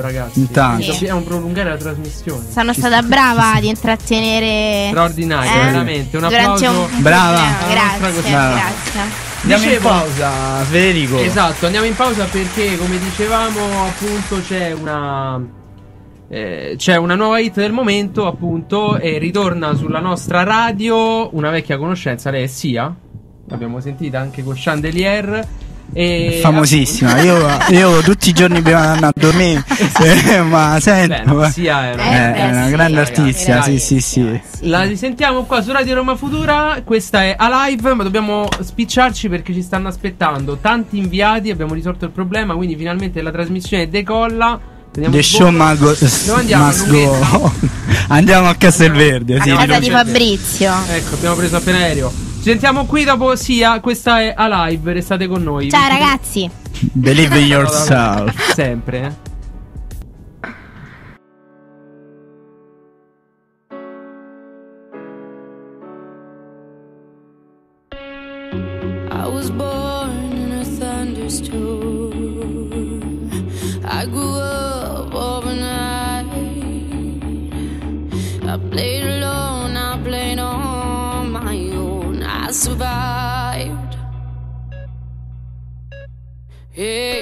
ragazzi. Intanto. Dobbiamo prolungare la trasmissione. Sono stata brava ad intrattenere. Straordinario, Eh? veramente. Un Durante applauso. un- Brava. Eh, Grazie, Brava. grazie. Andiamo Dicevo- in pausa, Federico. Esatto, andiamo in pausa perché, come dicevamo, appunto c'è una. eh, c'è una nuova hit del momento, appunto, e ritorna sulla nostra radio una vecchia conoscenza. Lei è Sia. L'abbiamo sentita anche con Chandelier. E Famosissima, io, io tutti i giorni prima di andare a dormire, eh, ma sento, Beh, eh, Sia è una, Eh, è una sì, grande ragazzi, artista, sì sì sì. La risentiamo qua su Radio Roma Futura. Questa è Alive, ma dobbiamo spicciarci perché ci stanno aspettando tanti inviati. Abbiamo risolto il problema, quindi finalmente la trasmissione decolla. Prendiamo The il show Dove andiamo? must Lunghezza? go. Andiamo a Castelverde, A sì, casa ricordo. di Fabrizio. Ecco, abbiamo preso appena aereo. Ci sentiamo qui dopo sia. Questa è Alive. Restate con noi. Ciao ragazzi. Believe in yourself. Sempre. eh. Hey,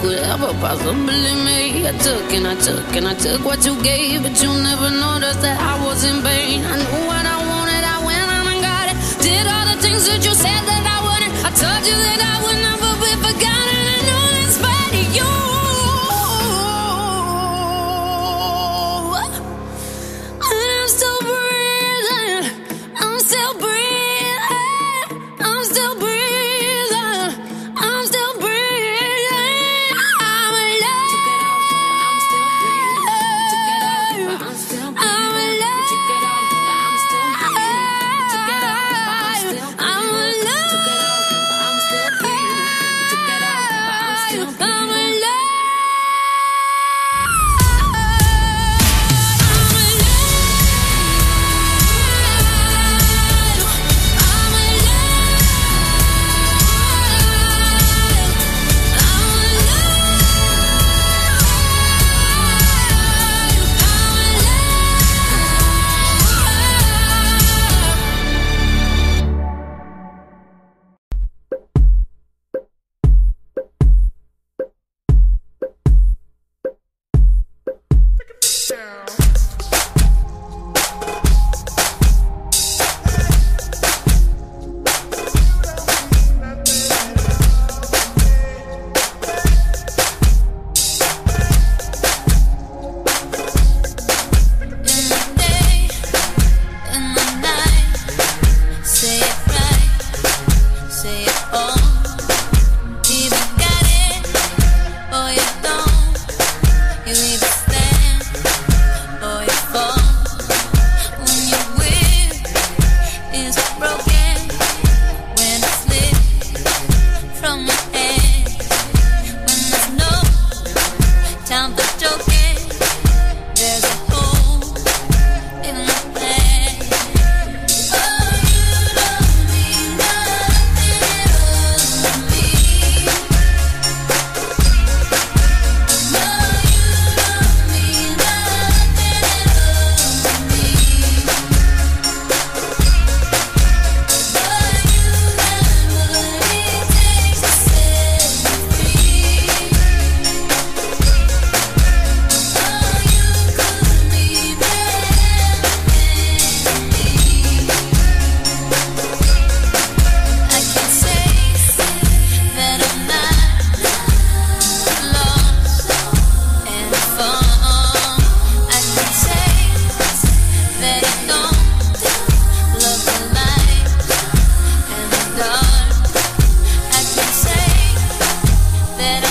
could ever possibly make. I took and I took and I took what you gave, but you never noticed that I was in pain. I knew what I wanted, I went and got it. Did all the things that you said that I the jokes. that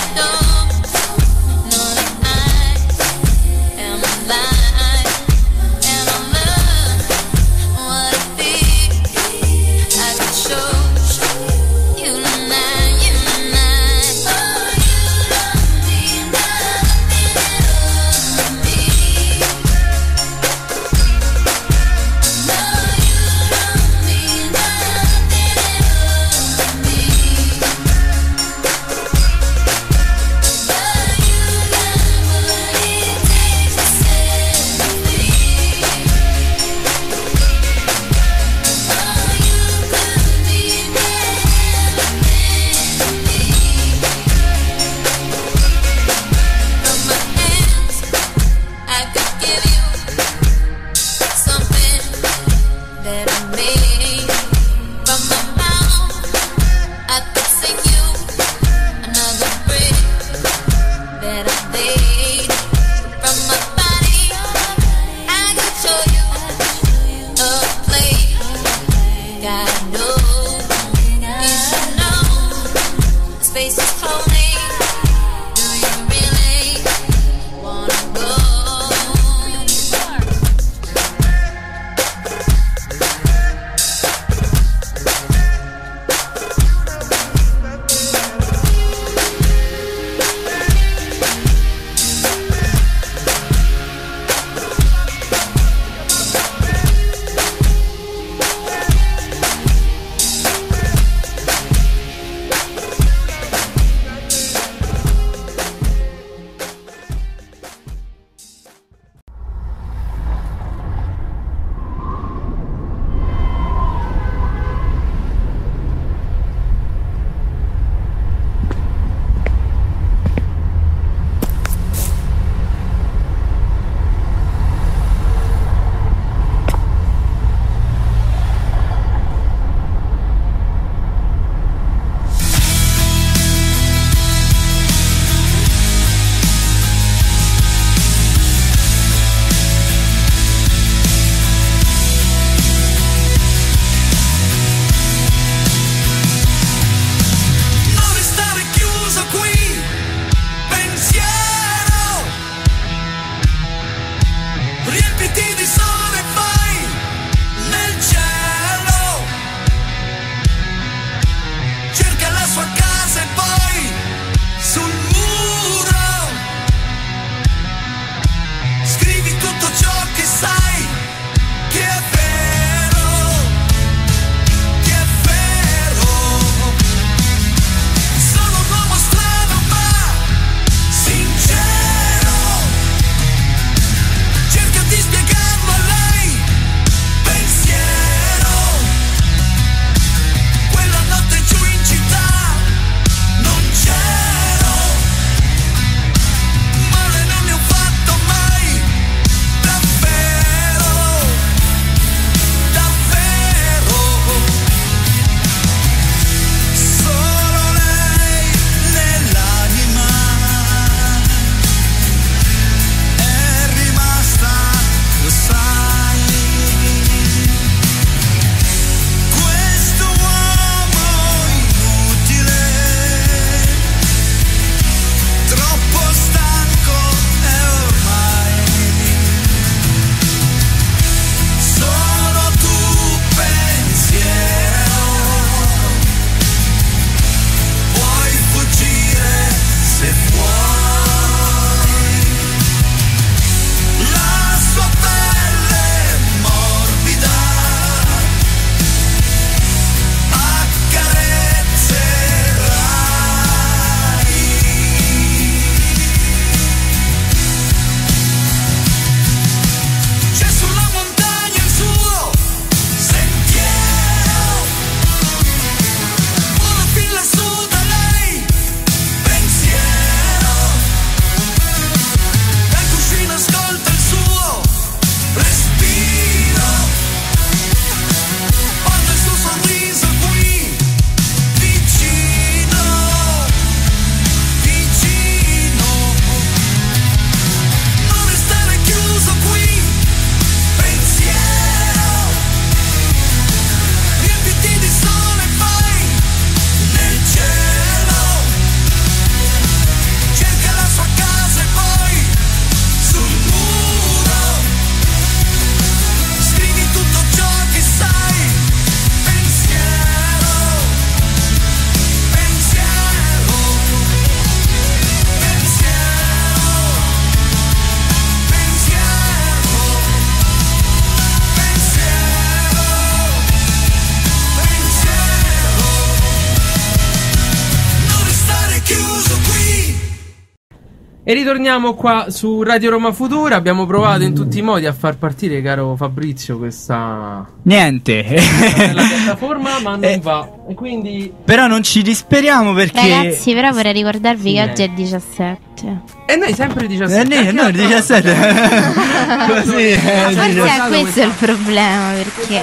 E ritorniamo qua su Radio Roma Futura. Abbiamo provato in tutti i modi a far partire, caro Fabrizio, questa Niente. bella piattaforma, ma non Eh, va. E quindi. Però non ci disperiamo perché. Ragazzi, però vorrei ricordarvi Sì, che eh. oggi è 17. E noi sempre Eh, 17. ne- Anche no, l'altra 17. volta- Così, eh, Forse è questo il problema, perché...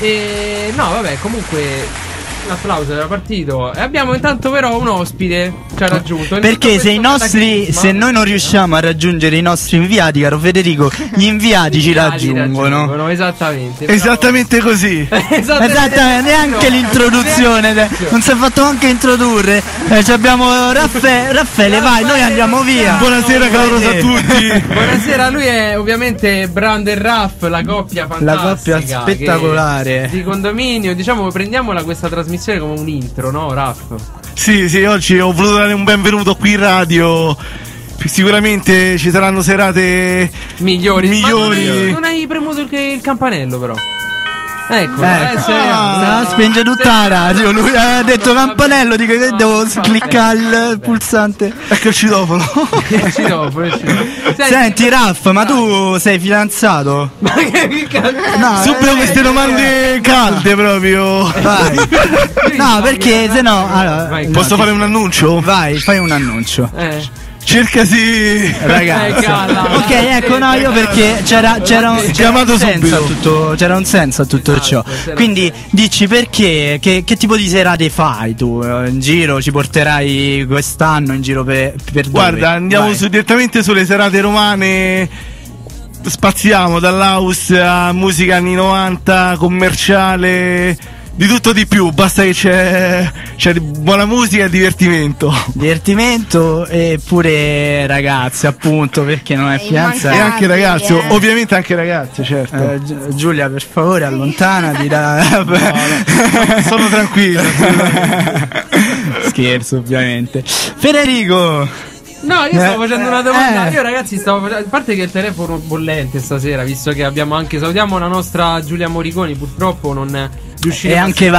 E no, vabbè, comunque. L'applauso era partito. E abbiamo intanto, però, un ospite ci ha raggiunto. Perché se i nostri, se noi non riusciamo a raggiungere i nostri inviati, caro Federico, gli inviati ci Inviati raggiungono. Esattamente. bravo. Esattamente così. Esattamente, neanche l'introduzione, de- non si è fatto anche introdurre. Eh, ci abbiamo Raffa- Raffaele, vai, noi andiamo via. Buonasera calorosa a tutti. Buonasera, lui è ovviamente Brand e Raff, la coppia La fantastica. coppia spettacolare. che- Di condominio, diciamo, prendiamola questa trasmissione come un intro, no, Raff? Sì, sì, oggi ho voluto dare un benvenuto qui in radio. Sicuramente ci saranno serate Migliori. Migliori. Non hai, non hai premuto il, il campanello, però. Ecco, Ecco. eh, se- Ah, se- spinge tutta la radio. Lui ha detto campanello, dico che No, devo cliccare il pulsante. Ecco il citofono. Esci dopo, esci dopo. Senti, Raff, ma tu sei fidanzato? Ma che, cazzo? No, Subito eh, queste domande calde proprio. Vai. No, perché se no. Allora, Posso fare un annuncio? vai, fai un annuncio. Eh. Cercasi. Ragazzi. Eh. Ok, ecco, no, io perché c'era, c'era, un, c'era Chiamato un senso tutto, c'era un senso a tutto Esatto, ciò. Quindi dici perché, che, che tipo di serate fai tu? Eh, In giro ci porterai quest'anno in giro per, per dove? Guarda, andiamo Vai. su- direttamente sulle serate romane. Spaziamo dall'house a musica anni 90, commerciale, di tutto di più. Basta che c'è, c'è buona musica e divertimento. Divertimento e pure ragazze, appunto, perché non è E fidanzata. E anche ragazzi, eh. ovviamente anche ragazze, certo. Eh, Gi- Giulia, per favore, allontanati da. Sono tranquillo. Scherzo, ovviamente. Federico, No, io stavo Eh, facendo una domanda. eh. Io, ragazzi, stavo facendo. A parte che il telefono bollente stasera, visto che abbiamo anche. Salutiamo la nostra Giulia Moriconi. Purtroppo non riusciremo e anche